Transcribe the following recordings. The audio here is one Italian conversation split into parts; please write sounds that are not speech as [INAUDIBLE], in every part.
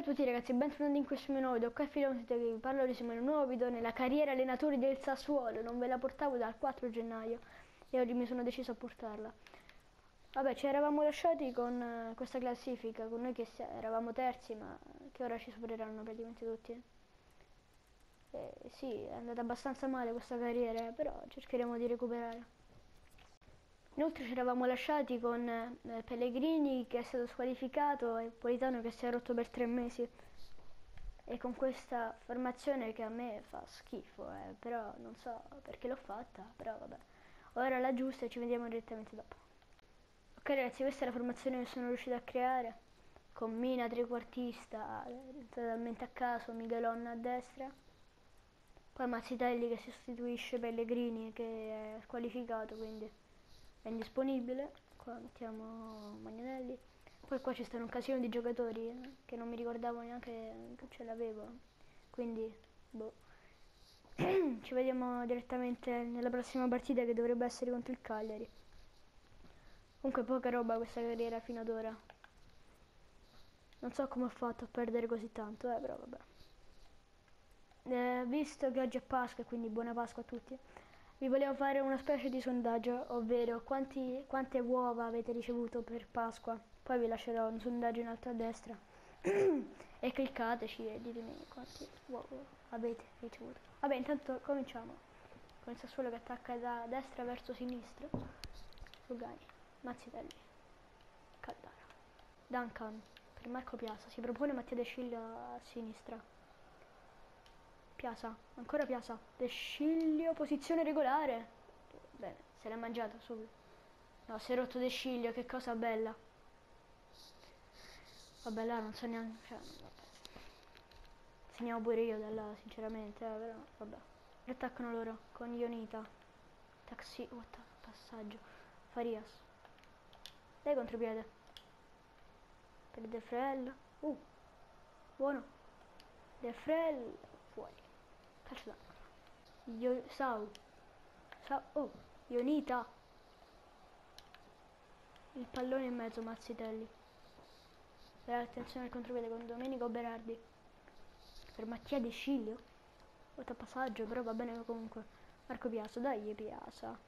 a tutti ragazzi, bentornati in questo mio nuovo video, qua è Filone che vi parlo di un nuovo video nella carriera allenatori del Sassuolo, non ve la portavo dal 4 gennaio e oggi mi sono deciso a portarla. Vabbè, ci eravamo lasciati con uh, questa classifica, con noi che eravamo terzi ma che ora ci supereranno praticamente tutti. Eh, sì, è andata abbastanza male questa carriera, però cercheremo di recuperare. Inoltre ci eravamo lasciati con eh, Pellegrini che è stato squalificato e Politano che si è rotto per tre mesi. E con questa formazione che a me fa schifo, eh, però non so perché l'ho fatta, però vabbè. Ora la giusta e ci vediamo direttamente dopo. Ok ragazzi, questa è la formazione che sono riuscito a creare. Con Mina trequartista, totalmente a caso, Miguelon a destra. Poi Mazzitelli che sostituisce Pellegrini che è squalificato, quindi è indisponibile qua mettiamo Magnanelli poi qua ci stanno un casino di giocatori eh, che non mi ricordavo neanche che ce l'avevo. Quindi boh. [CLEARS THROAT] Ci vediamo direttamente nella prossima partita che dovrebbe essere contro il Cagliari. Comunque poca roba questa carriera fino ad ora. Non so come ho fatto a perdere così tanto eh, però vabbè. Eh, visto che oggi è Pasqua quindi buona Pasqua a tutti vi volevo fare una specie di sondaggio, ovvero quanti, quante uova avete ricevuto per Pasqua. Poi vi lascerò un sondaggio in alto a destra [CLEARS THROAT] e cliccateci e ditemi quanti uova avete ricevuto. Vabbè, intanto cominciamo con il Sassuolo che attacca da destra verso sinistra. Rugani, Mazzitelli, Caldara, Duncan per Marco Piazza. Si propone Mattia De Sciglio a sinistra. Piazza, ancora Piazza. De Sciglio, posizione regolare. Bene, se l'è mangiato subito. No, si è rotto De Sciglio, che cosa bella. Vabbè, là non so neanche... Cioè. Segniamo pure io da sinceramente, eh, però vabbè. Attaccano loro con Ionita. Taxi, what passaggio. Farias. Dai contropiede. Per De Frel. Uh, buono. De Frel. Calcio Io, Sau. Sau. Oh, Ionita. Il pallone in mezzo, Mazzitelli. Per attenzione al contropiede con Domenico Berardi. Per Mattia De Sciglio. Otto passaggio, però va bene comunque. Marco Piazza, dai Piazza.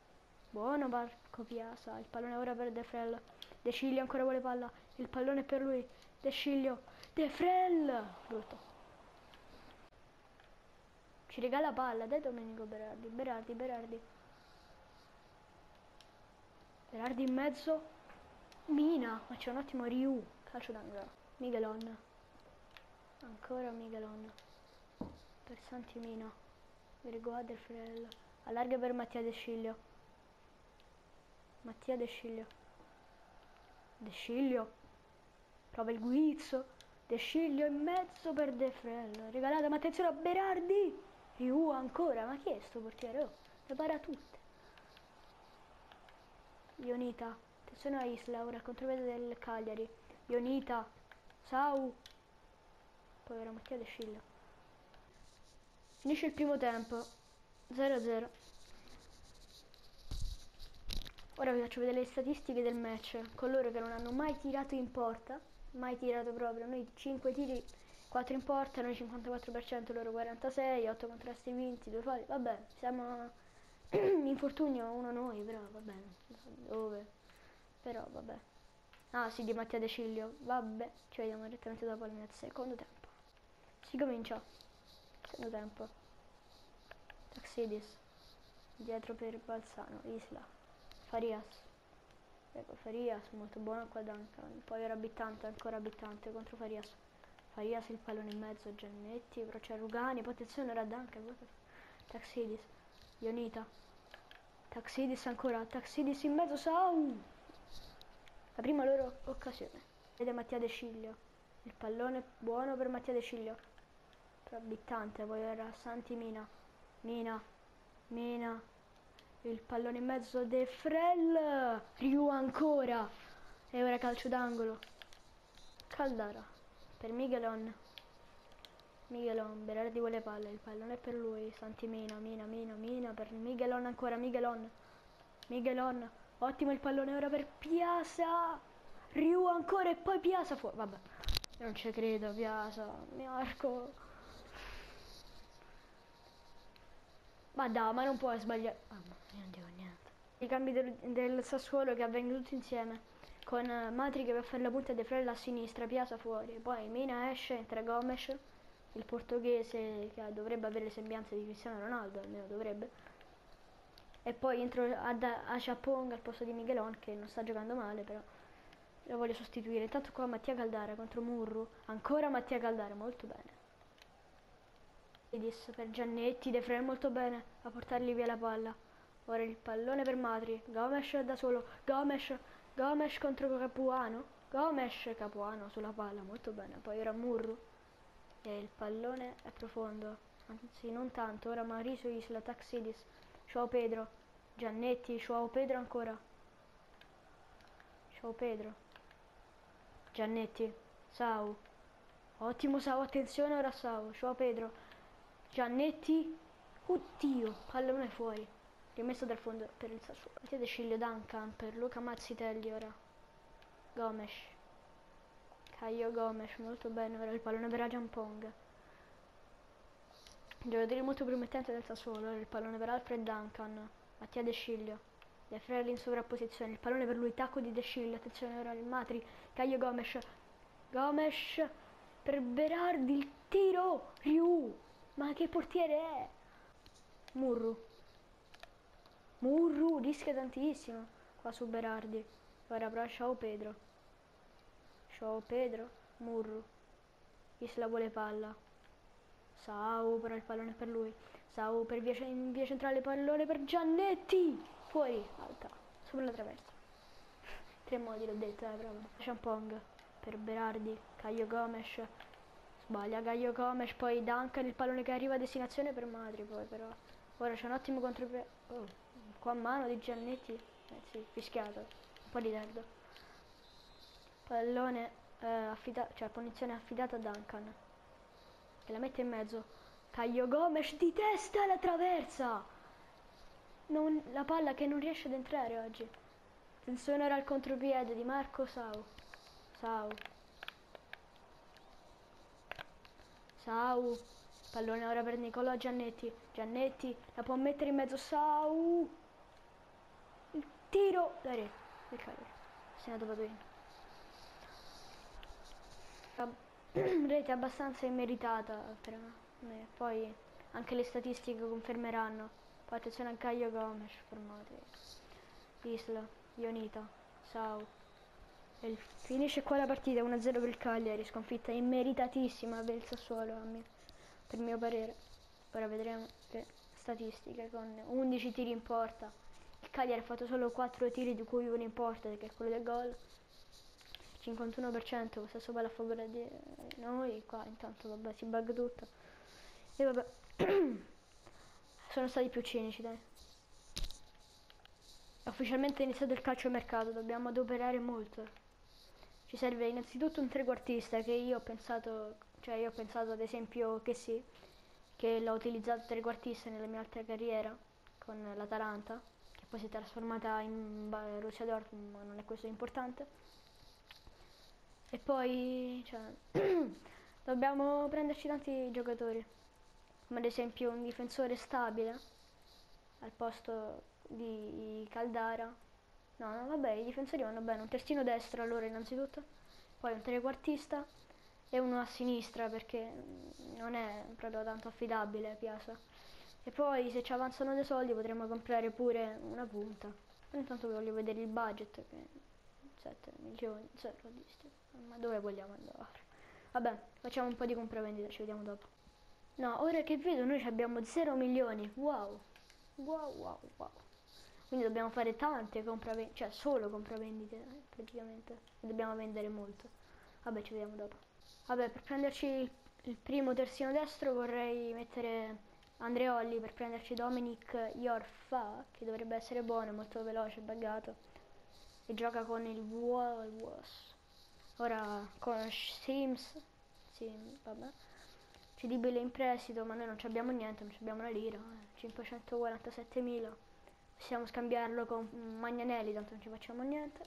Buono Marco Piazza. Il pallone ora per De Frel. De Sciglio ancora vuole palla. Il pallone per lui. De Sciglio. De Frel. Brutto. Ci regala palla, dai Domenico Berardi, Berardi, Berardi. Berardi in mezzo. Mina, ma c'è un attimo Ryu. Calcio d'angolo. Miguelon. Ancora Miguelon. Per Santi Mina. Vergoa del Frello. Allarga per Mattia De Sciglio. Mattia De Sciglio. De Sciglio. Prova il guizzo. De Sciglio in mezzo per De Frello. Regalata, ma attenzione a Berardi. Più ancora, ma chi è sto portiere? Oh, le para tutte. Ionita, attenzione a Isla, ora contropiede del Cagliari. Ionita, Sau. Poi era Mattia De Scilla. Finisce il primo tempo. 0-0. Ora vi faccio vedere le statistiche del match. Coloro che non hanno mai tirato in porta. Mai tirato proprio. Noi 5 tiri 4 in porta, noi 54%, loro 46, 8 contrasti vinti, 2 falli, vabbè, siamo [CLEARS THROAT] infortunio uno noi, però vabbè, dove? Però vabbè. Ah sì, di Mattia De Ciglio, vabbè, ci vediamo direttamente dopo il secondo tempo. Si comincia, secondo tempo. Taxidis, dietro per Balsano, Isla, Farias. Ecco, Farias, molto buono qua Duncan, poi era abitante, ancora abitante contro Farias. Farias il pallone in mezzo, Giannetti, però c'è Rugani, era Duncan, Taxidis, Ionita, Taxidis ancora, Taxidis in mezzo, Sau! La prima loro occasione. Vede Mattia De Sciglio, il pallone buono per Mattia De Sciglio, però abittante, poi era Santi Mina, Mina, Mina, il pallone in mezzo De Frel, Riu ancora, e ora calcio d'angolo, Caldara per Miguelon Miguelon, Berardi vuole palla, il pallone è per lui, Santi Mina, Mina, Mina, per Miguelon ancora, Miguelon, Miguelon, ottimo il pallone ora per Piazza, Riu ancora e poi Piazza fuori, vabbè, non ci credo, Piazza, Marco. Ma dai, ma non puoi sbagliare. Ah, non dico niente. I cambi del, del Sassuolo che avvengono tutti insieme. Con uh, Matri che va a fare la punta di Frella a sinistra, Piazza fuori. Poi Mina esce, entra Gomes, il portoghese che dovrebbe avere le sembianze di Cristiano Ronaldo, almeno dovrebbe. E poi entro a, Ciapong al posto di Miguelon che non sta giocando male però lo voglio sostituire. Intanto qua Mattia Caldara contro Murru. Ancora Mattia Caldara, molto bene. Edis per Giannetti, De Frel molto bene a portargli via la palla. Ora il pallone per Matri. Gomes da solo. Gomes, Gomes contro Capuano. Gomes, Capuano sulla palla, molto bene. Poi ora Murru. E il pallone è profondo. Anzi, non tanto. Ora Mauricio Isla, Taxidis. Ciao Pedro. Giannetti, ciao Pedro ancora. Ciao Pedro. Giannetti, Sau. Ottimo Sau, attenzione ora Sau. Ciao Pedro. Giannetti. Oddio, pallone fuori. Rimesso dal fondo per il Sassuolo. Siete Sciglio Duncan per Luca Mazzitelli ora. Gomes. Caio Gomes, molto bene. Ora il pallone per Ajampong. Giocatore molto promettente del Sassuolo. Ora il pallone per Alfred Duncan. Mattia De Sciglio. De Frelli in sovrapposizione, il pallone per lui, tacco di De Sciglio, attenzione ora il Matri, Caio Gomes, Gomes per Berardi, il tiro, Riu, ma che portiere è? Murru, Murru, rischia tantissimo. Qua su Berardi, ora però ciao Pedro, ciao Pedro, Murru, Isla vuole palla, Sau però il pallone per lui, Sau per via, via centrale, pallone per Giannetti, Fuori, alta, sopra la traversa. [LAUGHS] Tre modi l'ho detto, eh, bravo. Champong per Berardi, Caio Gomes. Sbaglia Caio Gomes, poi Duncan, il pallone che arriva a destinazione per Madri, poi però. Ora c'è un ottimo contro... Oh, qua a mano di Giannetti. Eh sì, fischiato. Un po' di tardo. Pallone eh, affidato, cioè punizione affidata a Duncan. Che la mette in mezzo. Caio Gomes di testa alla traversa! non, la palla che non riesce ad entrare oggi. Attenzione ora al contropiede di Marco Sau. Sau. Sau. Pallone ora per Nicolò Giannetti. Giannetti la può mettere in mezzo Sau. Tiro. La rete. Il calore. Segnato Paduino. Rete abbastanza immeritata per me. Poi anche le statistiche confermeranno. Poi attenzione a Caio Gomes, fermate. Isla, Ionita, Sau. E finisce qua la partita 1-0 per il Cagliari, sconfitta immeritatissima per il Sassuolo, mio, per mio parere. Ora vedremo le statistiche con 11 tiri in porta. Il Cagliari ha fatto solo 4 tiri di cui uno in porta, che è quello del gol. 51% stesso palla a favore di noi, qua intanto vabbè si bug tutto. E vabbè. [CLEARS THROAT] Sono stati più cinici, dai. È ufficialmente iniziato il calciomercato, dobbiamo adoperare molto. Ci serve innanzitutto un trequartista che io ho pensato, cioè io ho pensato ad esempio che sì, che l'ho utilizzato trequartista nella mia altra carriera con l'Atalanta, poi si è trasformata in Russia Dortmund, ma non è questo importante. E poi, cioè, [CLEARS THROAT] dobbiamo prenderci tanti giocatori come ad esempio un difensore stabile al posto di Caldara. No, no, vabbè, i difensori vanno bene, un terzino destro allora innanzitutto, poi un trequartista e uno a sinistra perché non è proprio tanto affidabile Piazza. E poi se ci avanzano dei soldi potremmo comprare pure una punta. Ma intanto voglio vedere il budget che 7 milioni, 0 ma dove vogliamo andare? Vabbè, facciamo un po' di compravendita, ci vediamo dopo. No, ora che vedo noi abbiamo 0 milioni. Wow. Wow, wow, wow. Quindi dobbiamo fare tante compravendite, cioè solo compravendite praticamente. E dobbiamo vendere molto. Vabbè, ci vediamo dopo. Vabbè, per prenderci il primo terzino destro vorrei mettere Andreolli per prenderci Dominic Yorfa, che dovrebbe essere buono, molto veloce, buggato. E gioca con il Wolves. Ora con Sims. Sims, vabbè cedibile in prestito, ma noi non abbiamo niente, non abbiamo una lira, eh, 547.000. Possiamo scambiarlo con Magnanelli, tanto non ci facciamo niente.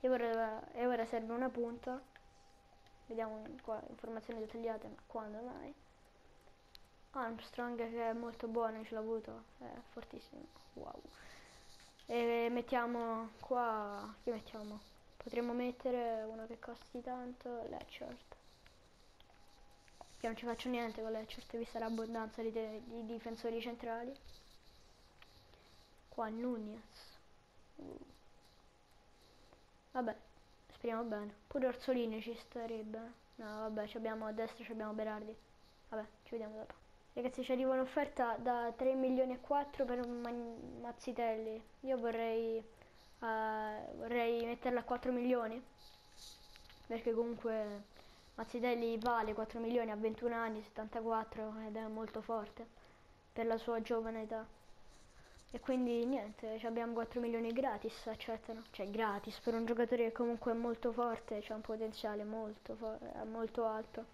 E ora, e ora serve una punta. vediamo qua informazioni dettagliate, ma quando mai? Armstrong che è molto buono, ce l'ha avuto, è fortissimo, wow. E mettiamo qua, che mettiamo? Potremmo mettere uno che costi tanto, Lecchert. Che non ci faccio niente con Lecchert, vista l'abbondanza di, di, difensori centrali. Qua Nunez. Uh. Vabbè, speriamo bene. Pure Orsolini ci starebbe. No, vabbè, abbiamo a destra abbiamo Berardi. Vabbè, ci vediamo dopo. Ragazzi, ci arriva un'offerta da 3 milioni e 4 per un Mazzitelli. Io vorrei, uh, vorrei metterla a 4 milioni. Perché comunque Mazzitelli vale 4 milioni a 21 anni, 74 ed è molto forte per la sua giovane età. E quindi niente, abbiamo 4 milioni gratis, accettano. Cioè gratis per un giocatore che comunque è molto forte, c'ha un potenziale molto, molto alto.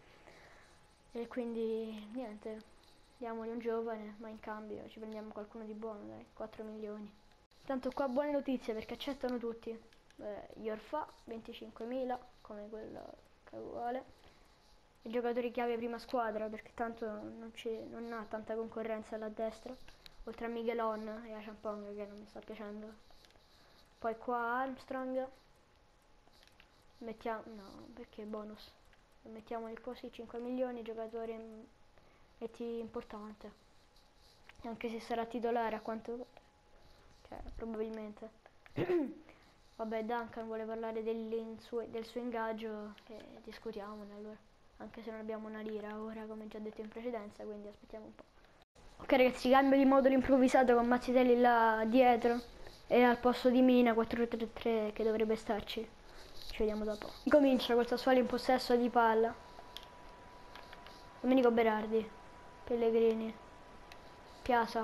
E quindi niente, diamogli un giovane, ma in cambio ci prendiamo qualcuno di buono, dai, 4 milioni. Tanto qua buone notizie perché accettano tutti. Eh, Yorfa, 25.000, come quello che vuole. I giocatori chiave prima squadra perché tanto non, non ha tanta concorrenza là destra oltre a Miguelon e a Champong che non mi sta piacendo poi qua Armstrong mettiamo no perché bonus mettiamo il così 5 milioni giocatori metti importante anche se sarà titolare a quanto cioè, probabilmente [CLEARS THROAT] vabbè Duncan vuole parlare del suo, del suo ingaggio e discutiamone allora anche se non abbiamo una lira ora come già detto in precedenza quindi aspettiamo un po' Ok ragazzi, cambio di modulo improvvisato con Mazzitelli là dietro e al posto di Mina 4-3-3 che dovrebbe starci. Ci vediamo dopo. Comincia col Sassuolo in possesso di palla. Domenico Berardi, Pellegrini, Piasa,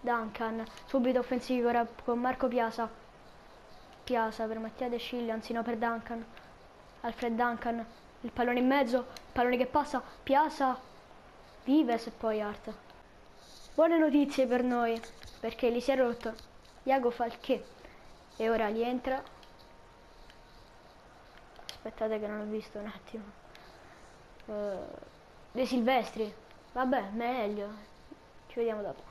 Duncan, subito offensivo ora con Marco Piasa. Piasa per Mattia De Scilla, anzi no per Duncan. Alfred Duncan, il pallone in mezzo, il pallone che passa, Piasa, Vives e poi Art. Buone notizie per noi, perché li si è rotto. Iago fa il che. E ora gli entra. Aspettate che non l'ho visto un attimo. Uh, De Silvestri. Vabbè, meglio. Ci vediamo dopo.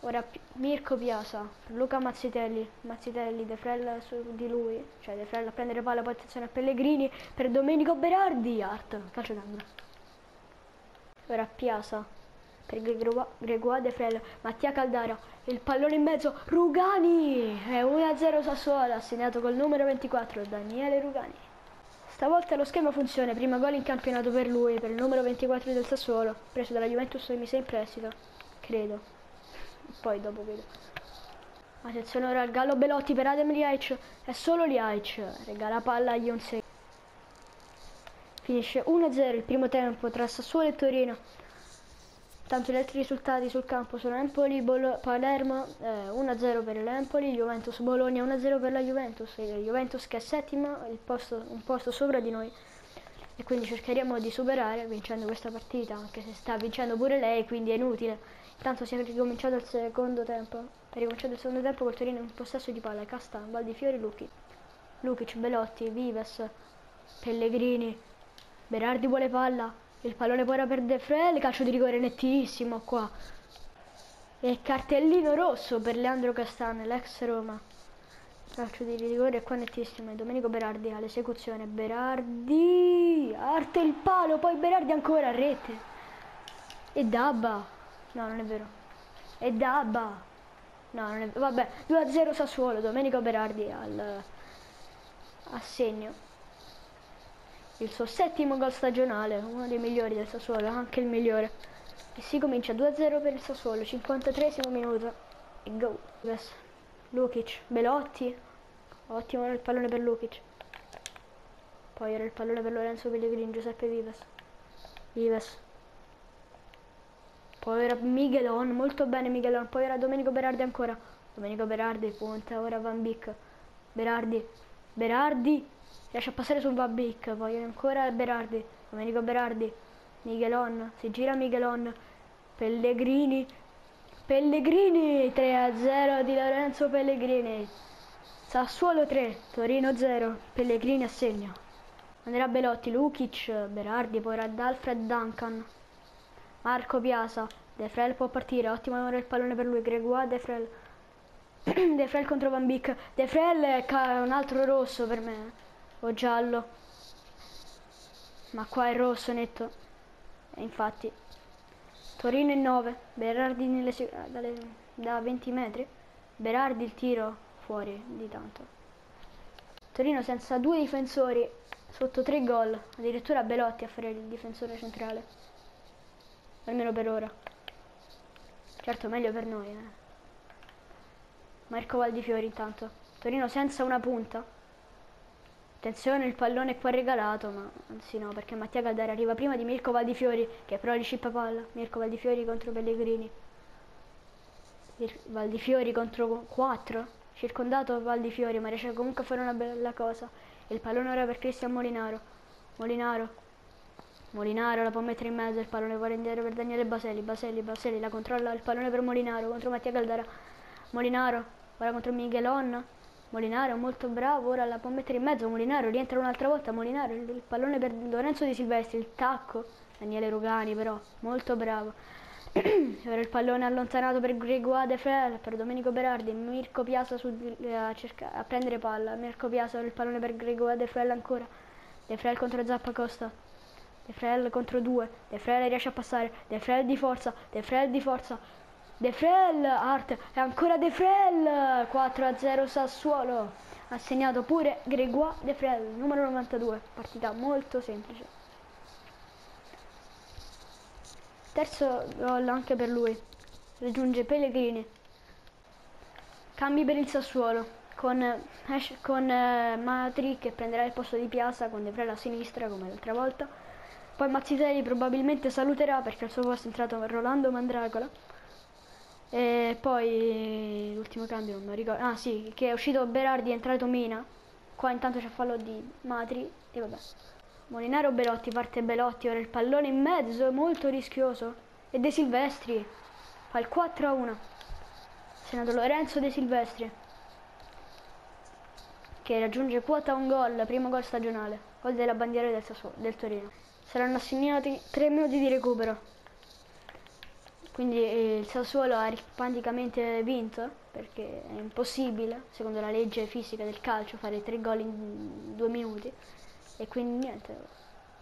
Ora Mirko Piasa, Luca Mazzitelli, Mazzitelli, De Frella su di lui, cioè De Frella a prendere palla, poi attenzione a Pellegrini per Domenico Berardi, Art, calcio d'angolo. Ora Piasa, per Gregoire De Frel, Mattia Caldara, il pallone in mezzo, Rugani, è 1-0 Sassuolo, assegnato col numero 24, Daniele Rugani. Stavolta lo schema funziona, prima gol in campionato per lui, per il numero 24 del Sassuolo, preso dalla Juventus mi sei in prestito, credo, poi dopo vedo. Attenzione ora al Gallo Belotti per Adem Liaic, è solo Liaic, regala palla agli 11. Finisce 1-0 il primo tempo tra Sassuolo e Torino. Tanto gli altri risultati sul campo sono Empoli, Bolo Palermo eh, 1-0 per l'Empoli, Juventus Bologna 1-0 per la Juventus, il Juventus che è settima, posto, un posto sopra di noi e quindi cercheremo di superare vincendo questa partita, anche se sta vincendo pure lei, quindi è inutile. Intanto si è ricominciato il secondo tempo, è ricominciato il secondo tempo col Torino in possesso di palla, Castan, Valdifiori, Luchi, Lukic, Belotti, Vives, Pellegrini, Berardi vuole palla, il pallone poi era per De Frel, calcio di rigore nettissimo qua. E cartellino rosso per Leandro Castane, l'ex Roma. Calcio di rigore qua nettissimo. Domenico Berardi all'esecuzione. Berardi! Arte il palo, poi Berardi ancora a rete. E Dabba. No, non è vero. E Dabba. No, non è vero. Vabbè, 2-0 Sassuolo. Domenico Berardi al assegno il suo settimo gol stagionale, uno dei migliori del Sassuolo, anche il migliore. E si comincia 2-0 per il Sassuolo, 53 minuto. E go. Lukic, Belotti. Ottimo il pallone per Lukic. Poi era il pallone per Lorenzo Pellegrini, Giuseppe Vives. Vives. Poi era Miguelon, molto bene Miguelon. Poi era Domenico Berardi ancora. Domenico Berardi, punta, ora Van Beek. Berardi. Berardi riesce a passare sul Babic, poi ancora Berardi, Domenico Berardi, Miguelon, si gira Miguelon, Pellegrini, Pellegrini 3 a 0 di Lorenzo Pellegrini, Sassuolo 3, Torino 0, Pellegrini assegna. Andrea Belotti, Lukic, Berardi, poi Rad Alfred Duncan, Marco Piasa, De Frel può partire, ottimo ora il pallone per lui, Gregoire De Frel. [COUGHS] De Frel contro Van Beek, De Frel è un altro rosso per me, o giallo, ma qua è rosso netto, e infatti Torino in 9, Berardi nelle, dalle, da 20 metri, Berardi il tiro fuori di tanto. Torino senza due difensori sotto tre gol, addirittura Belotti a fare il difensore centrale, almeno per ora. Certo meglio per noi. Eh. Marco Valdifiori intanto, Torino senza una punta. Attenzione il pallone è qua regalato, ma anzi no, perché Mattia Caldera arriva prima di Mirko Valdifiori, che però ricippa palla. Mirko Valdifiori contro Pellegrini. Valdifiori contro 4 circondato Val di Fiori, ma riesce comunque a fare una bella cosa. Il pallone ora per Cristian Molinaro. Molinaro. Molinaro la può mettere in mezzo, il pallone vuole indietro per Daniele Baselli. Baselli, Baselli la controlla, il pallone per Molinaro contro Mattia Caldera. Molinaro, ora contro Miguelon. Molinaro molto bravo, ora la può mettere in mezzo. Molinaro rientra un'altra volta. Molinaro, il pallone per Lorenzo Di Silvestri, il tacco. Daniele Rugani però, molto bravo. [CLEARS THROAT] Ora il pallone allontanato per Gregoire De Frel, per Domenico Berardi, Mirko Piazza su, eh, a, cerca, a, prendere palla, Mirko Piazza, il pallone per Gregoire De Frel ancora, De Frel contro Zappa Costa, De Frel contro due, De Frel riesce a passare, De Frel di forza, De Frel di forza, De Frel, Art, e ancora De Frel, 4-0 Sassuolo, ha segnato pure Gregoire De Frel, numero 92, partita molto semplice. Terzo gol anche per lui. Raggiunge Pellegrini. Cambi per il Sassuolo con, con eh, Matri che prenderà il posto di Piazza con De Frela a sinistra come l'altra volta. Poi Mazzitelli probabilmente saluterà perché al suo posto è entrato Rolando Mandragola. E poi l'ultimo cambio non mi ricordo. Ah sì, che è uscito Berardi è entrato Mina. Qua intanto c'è fallo di Matri e vabbè. Molinaro Belotti, parte Belotti, ora il pallone in mezzo, molto rischioso. E De Silvestri fa il 4 a 1. Senato Lorenzo De Silvestri che raggiunge quota un gol, primo gol stagionale, gol della bandiera del, del Torino. Saranno assegnati 3 minuti di recupero. Quindi eh, il Sassuolo ha praticamente vinto perché è impossibile, secondo la legge fisica del calcio, fare 3 gol in 2 minuti. E quindi niente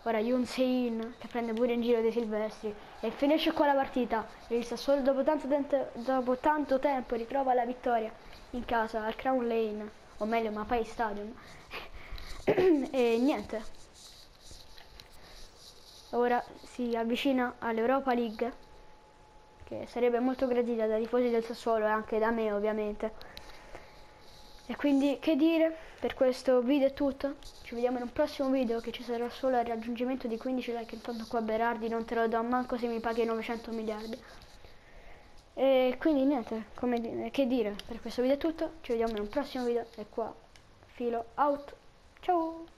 ora Yun Sein che prende pure in giro dei Silvestri e finisce qua la partita. Il Sassuolo dopo tanto, tempo, dopo tanto tempo ritrova la vittoria in casa al Crown Lane o meglio Mapai Stadium [COUGHS] e niente. Ora si avvicina all'Europa League che sarebbe molto gradita dai tifosi del Sassuolo e anche da me ovviamente. E quindi che dire, per questo video è tutto, ci vediamo in un prossimo video che ci sarà solo il raggiungimento di 15 like, intanto qua Berardi non te lo do manco se mi paghi 900 miliardi. E quindi niente, come, che dire, per questo video è tutto, ci vediamo in un prossimo video e qua filo out, ciao!